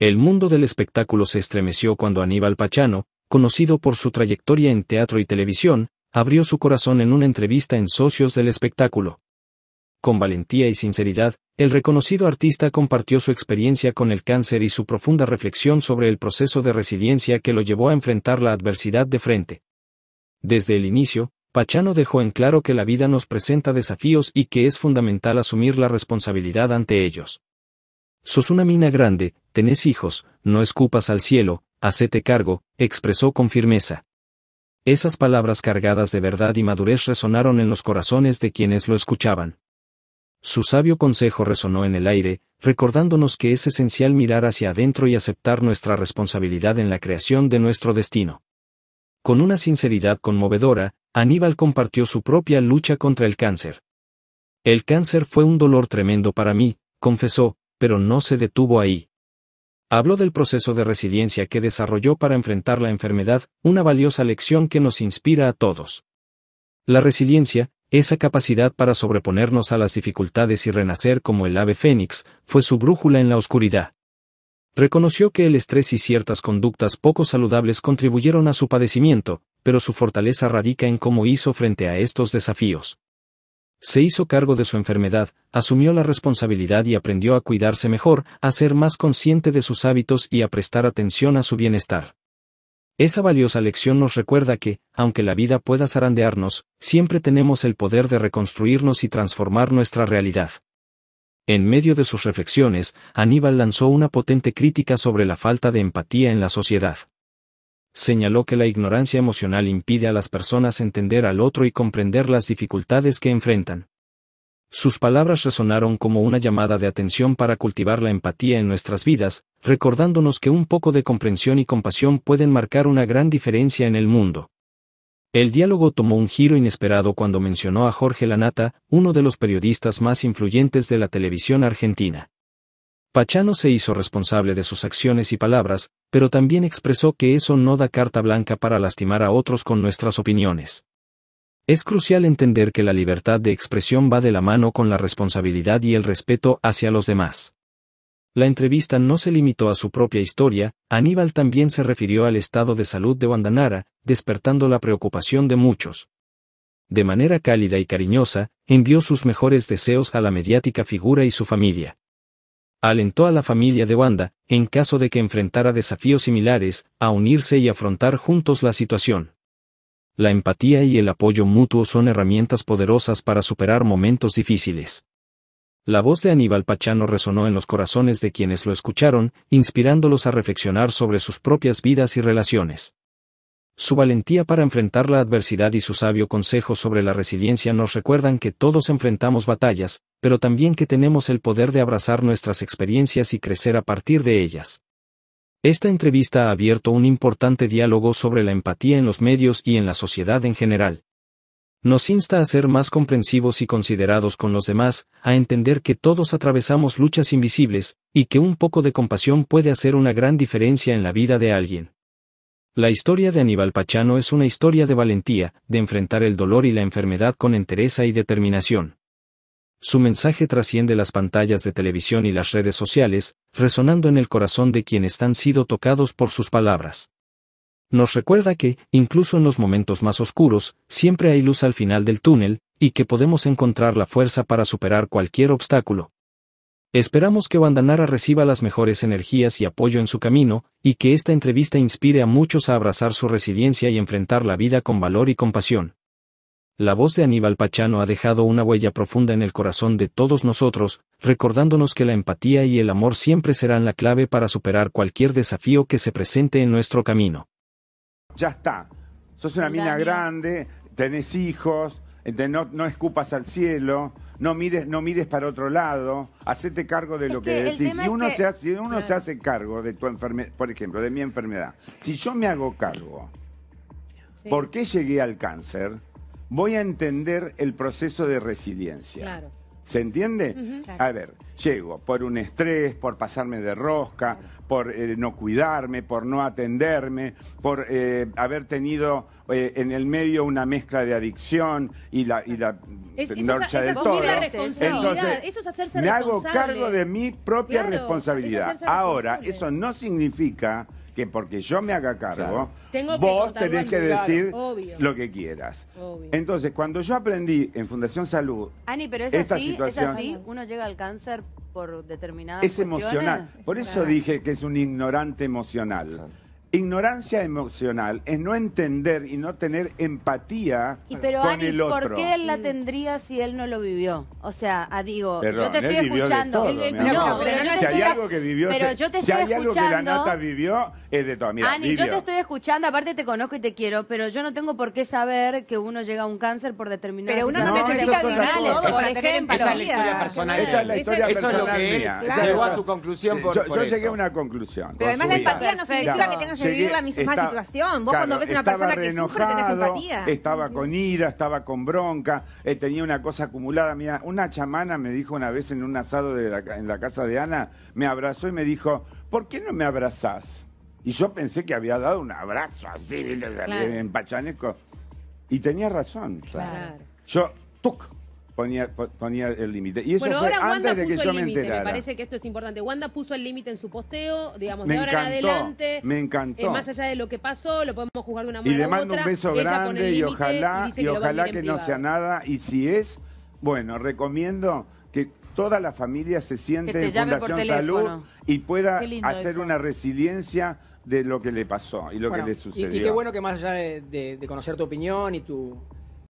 El mundo del espectáculo se estremeció cuando Aníbal Pachano, conocido por su trayectoria en teatro y televisión, abrió su corazón en una entrevista en Socios del Espectáculo. Con valentía y sinceridad, el reconocido artista compartió su experiencia con el cáncer y su profunda reflexión sobre el proceso de resiliencia que lo llevó a enfrentar la adversidad de frente. Desde el inicio, Pachano dejó en claro que la vida nos presenta desafíos y que es fundamental asumir la responsabilidad ante ellos. Sos una mina grande, tenés hijos, no escupas al cielo, hacete cargo, expresó con firmeza. Esas palabras cargadas de verdad y madurez resonaron en los corazones de quienes lo escuchaban. Su sabio consejo resonó en el aire, recordándonos que es esencial mirar hacia adentro y aceptar nuestra responsabilidad en la creación de nuestro destino. Con una sinceridad conmovedora, Aníbal compartió su propia lucha contra el cáncer. El cáncer fue un dolor tremendo para mí, confesó, pero no se detuvo ahí. Habló del proceso de resiliencia que desarrolló para enfrentar la enfermedad, una valiosa lección que nos inspira a todos. La resiliencia, esa capacidad para sobreponernos a las dificultades y renacer como el ave fénix, fue su brújula en la oscuridad. Reconoció que el estrés y ciertas conductas poco saludables contribuyeron a su padecimiento, pero su fortaleza radica en cómo hizo frente a estos desafíos. Se hizo cargo de su enfermedad, asumió la responsabilidad y aprendió a cuidarse mejor, a ser más consciente de sus hábitos y a prestar atención a su bienestar. Esa valiosa lección nos recuerda que, aunque la vida pueda zarandearnos, siempre tenemos el poder de reconstruirnos y transformar nuestra realidad. En medio de sus reflexiones, Aníbal lanzó una potente crítica sobre la falta de empatía en la sociedad. Señaló que la ignorancia emocional impide a las personas entender al otro y comprender las dificultades que enfrentan. Sus palabras resonaron como una llamada de atención para cultivar la empatía en nuestras vidas, recordándonos que un poco de comprensión y compasión pueden marcar una gran diferencia en el mundo. El diálogo tomó un giro inesperado cuando mencionó a Jorge Lanata, uno de los periodistas más influyentes de la televisión argentina. Pachano se hizo responsable de sus acciones y palabras, pero también expresó que eso no da carta blanca para lastimar a otros con nuestras opiniones. Es crucial entender que la libertad de expresión va de la mano con la responsabilidad y el respeto hacia los demás. La entrevista no se limitó a su propia historia, Aníbal también se refirió al estado de salud de Wandanara, despertando la preocupación de muchos. De manera cálida y cariñosa, envió sus mejores deseos a la mediática figura y su familia. Alentó a la familia de Wanda, en caso de que enfrentara desafíos similares, a unirse y afrontar juntos la situación la empatía y el apoyo mutuo son herramientas poderosas para superar momentos difíciles. La voz de Aníbal Pachano resonó en los corazones de quienes lo escucharon, inspirándolos a reflexionar sobre sus propias vidas y relaciones. Su valentía para enfrentar la adversidad y su sabio consejo sobre la resiliencia nos recuerdan que todos enfrentamos batallas, pero también que tenemos el poder de abrazar nuestras experiencias y crecer a partir de ellas. Esta entrevista ha abierto un importante diálogo sobre la empatía en los medios y en la sociedad en general. Nos insta a ser más comprensivos y considerados con los demás, a entender que todos atravesamos luchas invisibles, y que un poco de compasión puede hacer una gran diferencia en la vida de alguien. La historia de Aníbal Pachano es una historia de valentía, de enfrentar el dolor y la enfermedad con entereza y determinación. Su mensaje trasciende las pantallas de televisión y las redes sociales, resonando en el corazón de quienes han sido tocados por sus palabras. Nos recuerda que, incluso en los momentos más oscuros, siempre hay luz al final del túnel, y que podemos encontrar la fuerza para superar cualquier obstáculo. Esperamos que Bandanara reciba las mejores energías y apoyo en su camino, y que esta entrevista inspire a muchos a abrazar su resiliencia y enfrentar la vida con valor y compasión. La voz de Aníbal Pachano ha dejado una huella profunda en el corazón de todos nosotros, recordándonos que la empatía y el amor siempre serán la clave para superar cualquier desafío que se presente en nuestro camino. Ya está. Sos una mina grande, tenés hijos, no, no, escupas al cielo, no mires, no mires para otro lado, hacete cargo de lo que, decís. Si uno, se, hace, uno se hace cargo de tu enfermedad, por ejemplo, de mi enfermedad, si yo me hago cargo, ¿por qué llegué al cáncer? voy a entender el proceso de resiliencia. Claro. ¿Se entiende? A ver, llego por un estrés, por pasarme de rosca, por eh, no cuidarme, por no atenderme, por eh, haber tenido eh, en el medio una mezcla de adicción y la, y la Es- eso es- norcha del es todo. eso es hacerse me hago cargo de mi propia Claro, responsabilidad. es Ahora, eso no significa que porque yo me haga cargo, Claro. Tengo que vos tenés que decir Obvio. lo que quieras. Obvio. Entonces, cuando yo aprendí en Fundación Salud, Ani, pero es esta así, situación es así, uno llega al cáncer por determinadas es cuestiones. emocional. Por eso dije que es un ignorante emocional. Ignorancia emocional es no entender y no tener empatía Y pero con Ani, el otro. ¿por qué él la tendría si él no lo vivió? O sea, ah, digo, Perdón, yo te estoy escuchando. todo, Él- no, pero yo te si hay estoy- algo que vivió, pero yo te si estoy hay algo que la nata vivió, es de todo. Mira, Ani, vivió. yo te estoy escuchando, aparte te conozco y te quiero, pero yo no tengo por qué saber que uno llega a un cáncer por determinadas Pero uno No, no, necesita es todo tener empatía. esa es la historia personal. Esa es la Esa historia es- Eso es lo personal que él mía. claro. llegó a su conclusión por, yo, por yo eso. llegué a una conclusión. Pero además la empatía no significa que tengas que vivir la misma situación. Vos claro, cuando ves una estaba persona que sufre tenés empatía. Estaba con ira, estaba con bronca, eh, tenía una cosa acumulada. Mira, una chamana me dijo una vez en un asado de la en la casa de Ana, me abrazó y me dijo, ¿por qué no me abrazás? Y yo pensé que había dado un abrazo así, en pachanesco. Y tenía razón. Claro. Yo, tuc, ponía, po- ponía el límite. Y eso Bueno, fue ahora Wanda antes de que puso yo el me límite, me enterara. parece que esto es importante. Wanda puso el límite en su posteo, digamos, Me de ahora en adelante. me encantó. eh, más allá de lo que pasó, lo podemos juzgar de una Y manera le u mando otra, un beso grande y ojalá, y que ojalá que no sea nada. Y si es, bueno, recomiendo que toda la familia se siente Que te en Fundación Salud y pueda hacer eso. una resiliencia de lo que le pasó y lo Bueno, que le y- sucedió. Y, qué bueno que más allá de, de- de conocer tu opinión y tu,